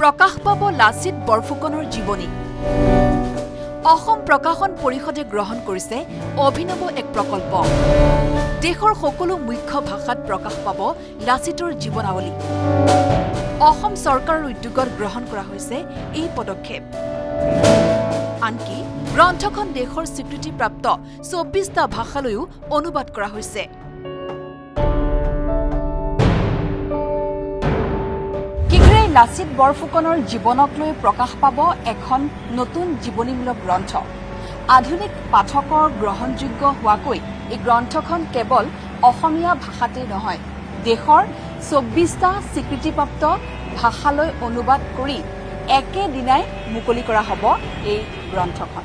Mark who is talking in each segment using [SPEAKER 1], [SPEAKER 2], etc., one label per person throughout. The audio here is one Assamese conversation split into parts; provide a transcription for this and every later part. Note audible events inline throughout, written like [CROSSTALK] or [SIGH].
[SPEAKER 1] প্ৰকাশ পাব লাচিত বৰফুকনৰ জীৱনী। অসম প্ৰকাশন পৰিষদে গ্ৰহণ কৰিছে অভিনৱ এক প্ৰকল্প। দেশৰ সকলো মুখ্য ভাষাত প্ৰকাশ পাব লাচিতৰ জীৱনাৱলী। অসম চৰকাৰৰ উদ্যোগত গ্ৰহণ কৰা হৈছে এই পদক্ষেপ। আনকি গ্ৰন্থখন দেশৰ স্বীকৃতিপ্ৰাপ্ত চৌব্বিছটা ভাষালৈও অনুবাদ কৰা হৈছে। লাচিত বৰফুকনৰ জীৱনক লৈ প্ৰকাশ পাব এখন নতুন জীৱনীমূলক গ্ৰন্থ। আধুনিক পাঠকৰ গ্ৰহণযোগ্য হোৱাকৈ এই গ্ৰন্থখন কেৱল অসমীয়া ভাষাতেই নহয় দেশৰ চৌব্বিছটা স্বীকৃতিপ্ৰাপ্ত ভাষালৈ অনুবাদ কৰি একেদিনাই মুকলি কৰা হ'ব এই গ্ৰন্থখন।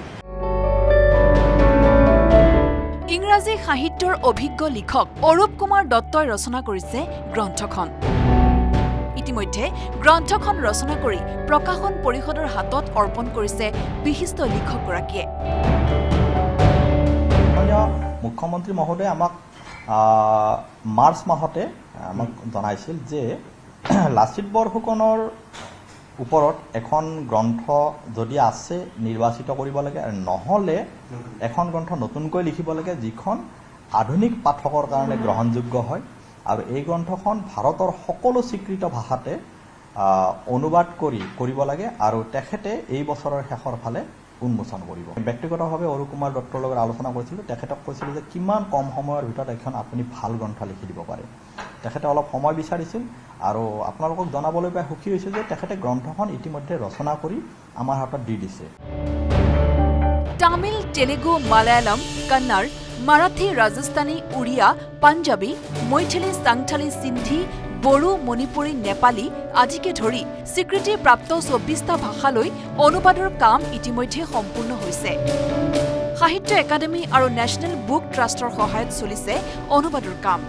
[SPEAKER 1] ইংৰাজী সাহিত্যৰ অভিজ্ঞ লিখক অৰূপ কুমাৰ দত্তই ৰচনা কৰিছে গ্ৰন্থখন। ইতিমধ্যে গ্ৰন্থখন ৰচনা কৰি প্ৰকাশন পৰিষদৰ হাতত অৰ্পণ কৰিছে বিশিষ্ট লিখকগৰাকীয়ে।
[SPEAKER 2] মুখ্যমন্ত্ৰী মহোদয়ে আমাক মাৰ্চ মাহতে আমাক জনাইছিল যে [CLEARS THROAT] লাচিত বৰফুকনৰ ওপৰত এখন গ্ৰন্থ যদি আছে নিৰ্বাচিত কৰিব লাগে আৰু নহ'লে এখন গ্ৰন্থ নতুনকৈ লিখিব লাগে যিখন আধুনিক পাঠকৰ কাৰণে গ্ৰহণযোগ্য হয়। আৰু এই গ্ৰন্থখন ভাৰতৰ সকলো স্বীকৃত ভাষাতে অনুবাদ কৰি কৰিব লাগে আৰু তেখেতে এই বছৰৰ শেষৰ ফালে উন্মোচন কৰিব। ব্যক্তিগতভাৱে অৰুণ কুমাৰ দত্তৰ লগত আলোচনা কৰিছিলোঁ তেখেতক কৈছিলোঁ যে কিমান কম সময়ৰ ভিতৰত এখন আপুনি ভাল গ্ৰন্থ লিখি দিব পাৰে। তেখেতে অলপ সময় বিচাৰিছিল আৰু আপোনালোকক জনাবলৈ পাই সুখী হৈছোঁ যে তেখেতে গ্ৰন্থখন ইতিমধ্যে ৰচনা কৰি আমাৰ হাতত দি দিছে।
[SPEAKER 1] তামিল তেলেগু মালায়ালম কন্নড় মাৰাঠী ৰাজস্থানী উৰিয়া পাঞ্জাবী মৈথিলী চাংথালী সিন্ধি বড়ো মণিপুৰী নেপালী আদিকে ধৰি স্বীকৃতিপ্ৰাপ্ত চৌব্বিছটা ভাষালৈ অনুবাদৰ কাম ইতিমধ্যে সম্পূৰ্ণ হৈছে। সাহিত্য একাডেমী আৰু নেশ্যনেল বুক ট্ৰাষ্টৰ সহায়ত চলিছে অনুবাদৰ কাম।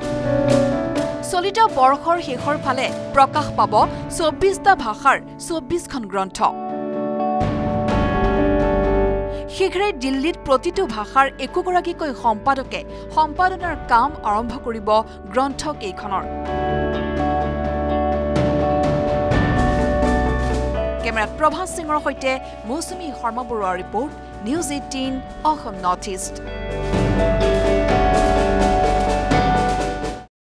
[SPEAKER 1] চলিত বৰ্ষৰ শেষৰ ফালে প্ৰকাশ পাব চৌব্বিছটা ভাষাৰ চৌব্বিছখন গ্ৰন্থ। শীঘ্ৰেই দিল্লীত প্ৰতিটো ভাষাৰ একোগৰাকীকৈ সম্পাদকে সম্পাদনাৰ কাম আৰম্ভ কৰিব গ্ৰন্থ কেইখনৰ কেমেৰাত প্ৰভাস সিঙৰ সৈতে মৌচুমী শৰ্মা বৰুৱাৰ report news eighteen Assam north east.